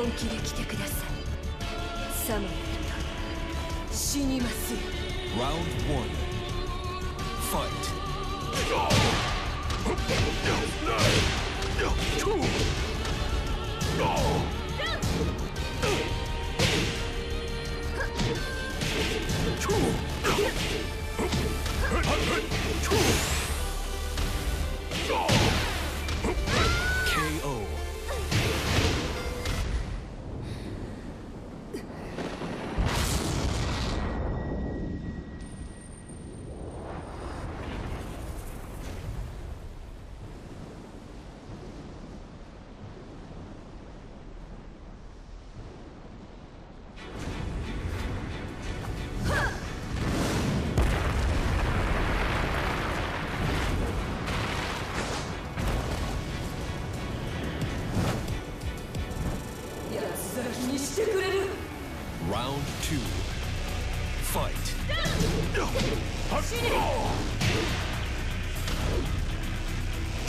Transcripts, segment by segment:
本気で来てくださいサムネルと死にますよ Round one. Fight. KO. してくれる。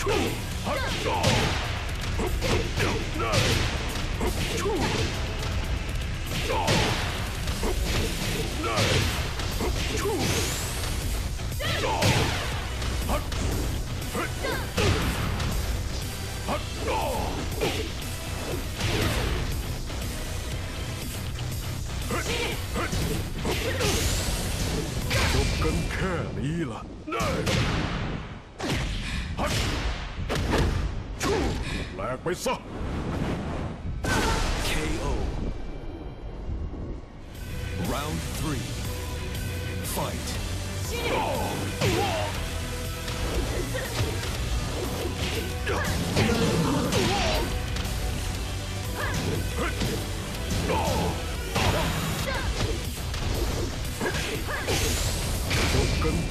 ハッハッบกันแค่นี้ล่ะแหลกไปซะ KO. Round three. Fight. Jump บกัน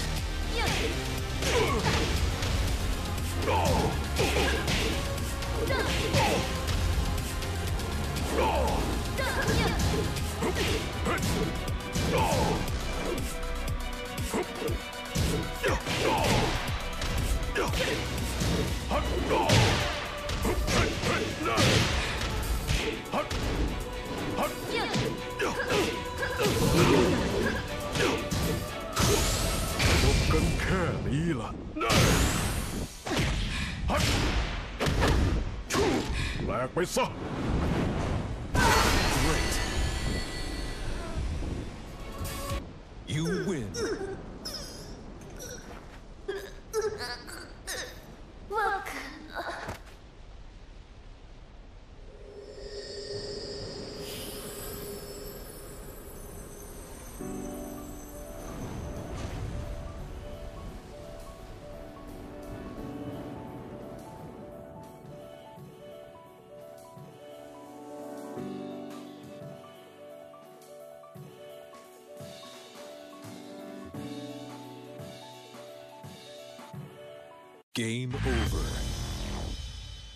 gogo 走走走走走走走走走走 กไปซะ Great. You win. 'Game over.